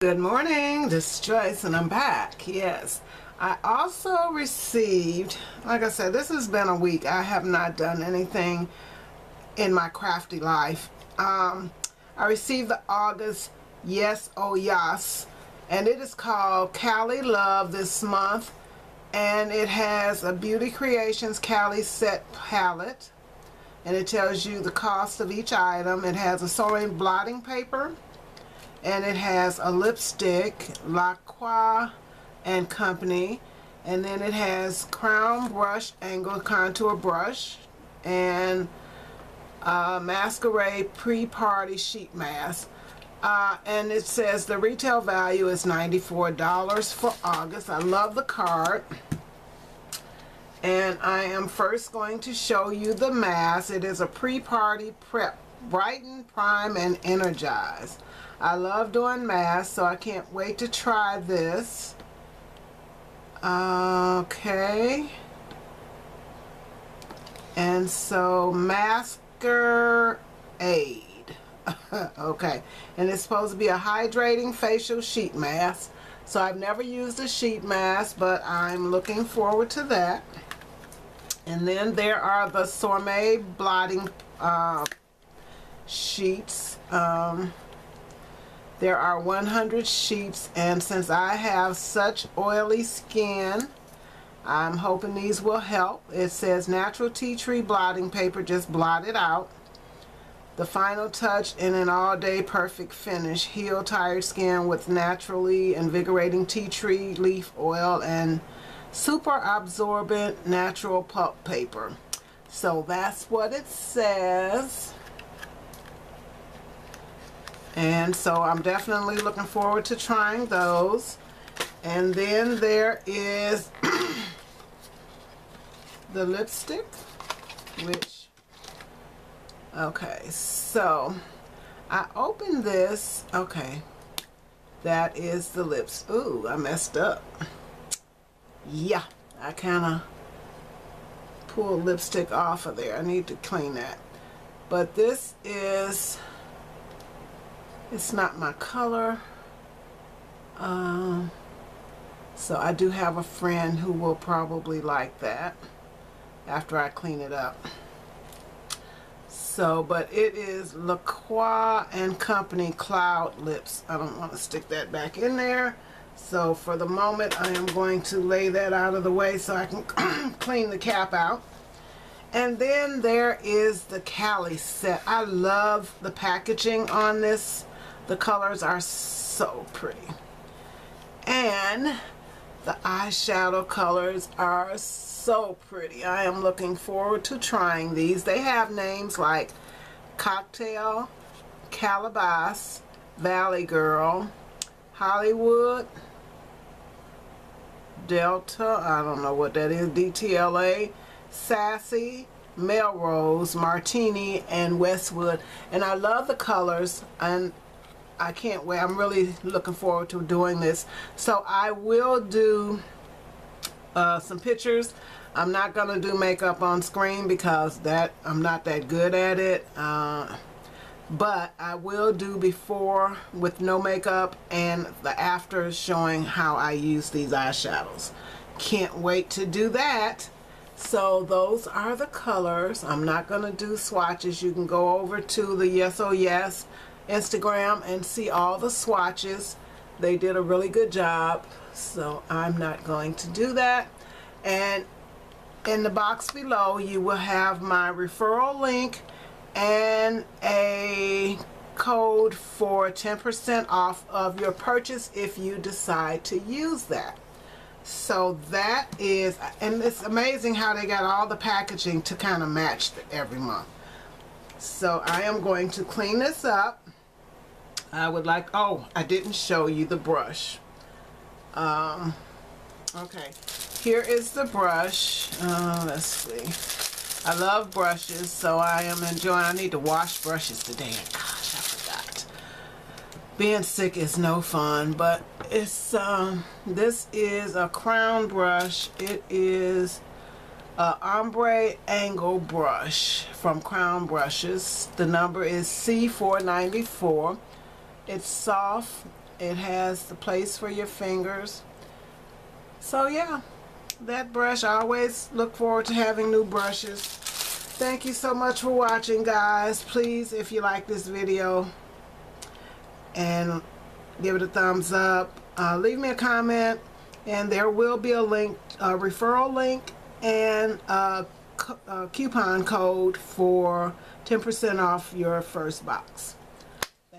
Good morning, this is Joyce and I'm back. Yes, I also received, like I said, this has been a week. I have not done anything in my crafty life. Um, I received the August Yes Oh Yas and it is called Cali Love this month and it has a Beauty Creations Cali set palette and it tells you the cost of each item. It has a sewing blotting paper and it has a lipstick Lacroix and Company and then it has crown brush angle contour brush and uh, Masqueraid pre-party sheet mask. Uh, and it says the retail value is $94 for August. I love the card. And I am first going to show you the mask. It is a pre-party prep brighten prime and energize I love doing masks, so I can't wait to try this. Okay. And so, Masker Aid. okay. And it's supposed to be a hydrating facial sheet mask. So I've never used a sheet mask, but I'm looking forward to that. And then there are the Sorbet blotting uh, sheets. Um, there are 100 sheets and since I have such oily skin, I'm hoping these will help. It says natural tea tree blotting paper, just blot it out. The final touch in an all-day perfect finish. Heal tired skin with naturally invigorating tea tree leaf oil and super absorbent natural pulp paper. So that's what it says and so I'm definitely looking forward to trying those. And then there is the lipstick which okay so I opened this okay that is the lips. Ooh I messed up. Yeah I kind of pulled lipstick off of there. I need to clean that. But this is it's not my color. Um, so I do have a friend who will probably like that after I clean it up. So but it is Lacroix and Company Cloud Lips. I don't want to stick that back in there. So for the moment I am going to lay that out of the way so I can clean the cap out. And then there is the Cali set. I love the packaging on this the colors are so pretty. And the eyeshadow colors are so pretty. I am looking forward to trying these. They have names like Cocktail, Calabash, Valley Girl, Hollywood, Delta, I don't know what that is, DTLA, Sassy, Melrose, Martini, and Westwood. And I love the colors and I can't wait. I'm really looking forward to doing this. So I will do uh, some pictures. I'm not going to do makeup on screen because that I'm not that good at it. Uh, but I will do before with no makeup and the after showing how I use these eyeshadows. Can't wait to do that. So those are the colors. I'm not going to do swatches. You can go over to the Yes Oh Yas Instagram and see all the swatches. They did a really good job, so I'm not going to do that. And in the box below, you will have my referral link and a code for 10% off of your purchase if you decide to use that. So that is, and it's amazing how they got all the packaging to kind of match every month. So I am going to clean this up. I would like, oh, I didn't show you the brush. Um, okay, here is the brush. Uh, let's see. I love brushes, so I am enjoying, I need to wash brushes today. Gosh, I forgot. Being sick is no fun, but it's, um, this is a crown brush. It is a ombre angle brush from Crown Brushes. The number is C494. It's soft. It has the place for your fingers. So yeah that brush I always look forward to having new brushes. Thank you so much for watching guys. Please if you like this video and give it a thumbs up. Uh, leave me a comment and there will be a link a referral link and a, a coupon code for 10% off your first box